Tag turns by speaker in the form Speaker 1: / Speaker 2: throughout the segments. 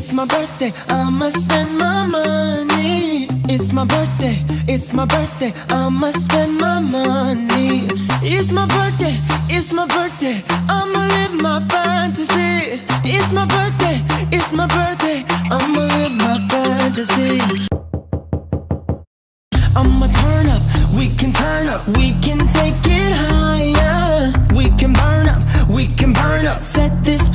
Speaker 1: it's my birthday. I'ma spend my money. It's my birthday, it's my birthday. I'ma spend my money. It's my birthday, it's my birthday. I'ma live my fantasy. It's my birthday, it's my birthday. I'ma live my fantasy. I'ma turn up, we can turn up, we can take it higher. We can burn up, we can burn up, set this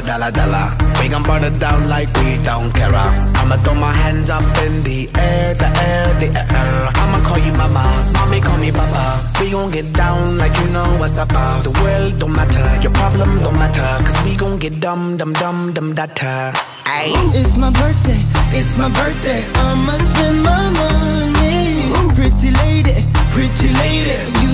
Speaker 2: dollar, dollar, dollar. We gon' burn it down like we don't care. I'ma throw my hands up in the air, the air, the air. I'ma call you mama, mommy call me papa. We gon' get down like you know what's up. The world don't matter, your problem don't matter. Cause we gon' get dumb, dumb, dumb, dumb, data. Ayy.
Speaker 1: It's my birthday, it's my birthday. I'ma spend my money. Pretty lady, pretty lady, you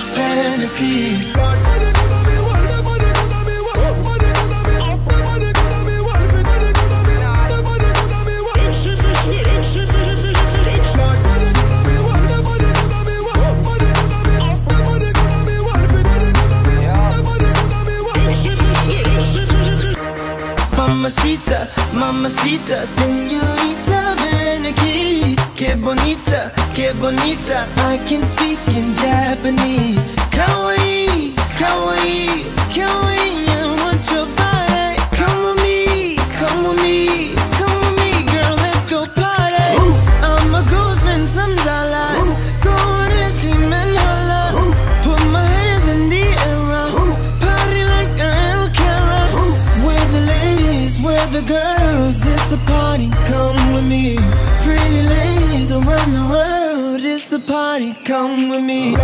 Speaker 1: my fantasy. Mamacita, mamacita, aquí. Que bonita, que bonita. I can speak in Japanese. Kawaii, kawaii. Around the world, it's a party, come with me.